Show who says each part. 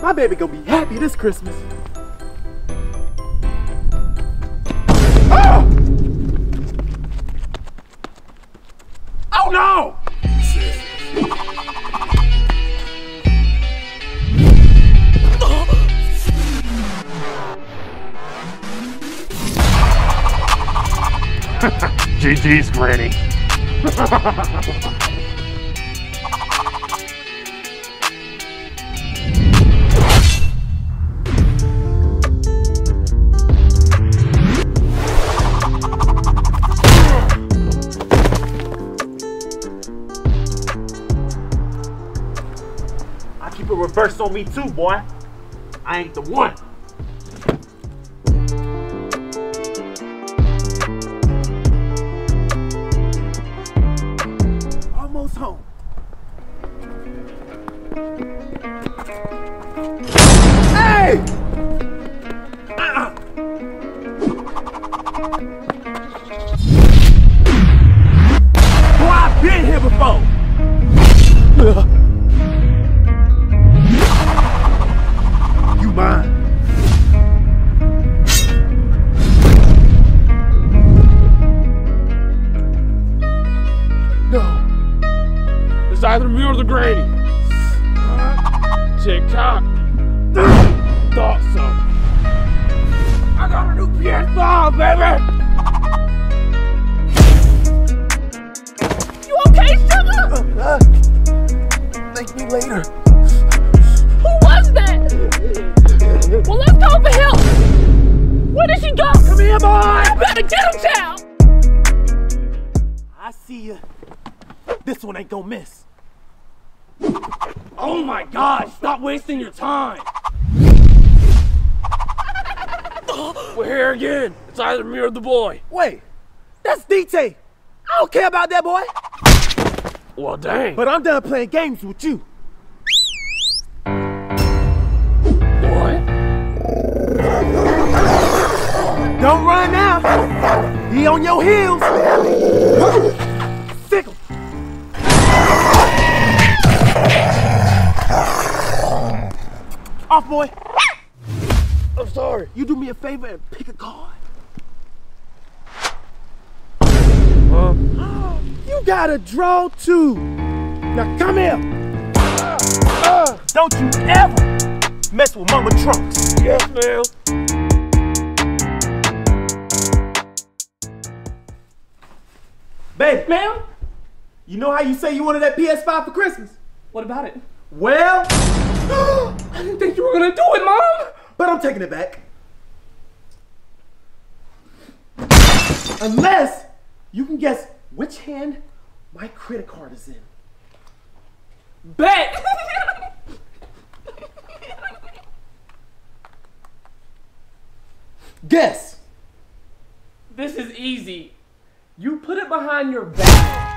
Speaker 1: My baby gonna be happy this Christmas. Oh! Oh no!
Speaker 2: GG's, Granny.
Speaker 1: Reversed on me too, boy. I ain't the one. Almost home. Hey!
Speaker 2: It's either me or the Granny. Tick tock. Thought so. I got a new PS5, baby!
Speaker 3: You okay, sugar?
Speaker 1: Uh, thank me later.
Speaker 3: Who was that? Well, let's go for help. Where did she go?
Speaker 1: Come here, boy.
Speaker 3: I better get him, child.
Speaker 1: I see you. This one ain't gonna miss.
Speaker 2: Oh my god, stop wasting your time! We're here again. It's either me or the boy.
Speaker 1: Wait, that's DT. I don't care about that boy.
Speaker 2: Well, dang.
Speaker 1: But I'm done playing games with you.
Speaker 2: boy,
Speaker 1: Don't run now. He on your heels. Off, boy.
Speaker 2: I'm sorry.
Speaker 1: You do me a favor and pick a card.
Speaker 2: Huh?
Speaker 1: You gotta draw two. Now come here. Don't you ever mess with Mama Trunks.
Speaker 2: Yes, ma'am.
Speaker 1: Babe,
Speaker 3: Ma'am?
Speaker 1: you know how you say you wanted that PS5 for Christmas?
Speaker 3: What about it?
Speaker 1: Well,
Speaker 3: I didn't think you were gonna do it, Mom.
Speaker 1: but I'm taking it back. Unless you can guess which hand my credit card is in.
Speaker 3: Bet.
Speaker 1: Guess.
Speaker 3: this is easy. You put it behind your back.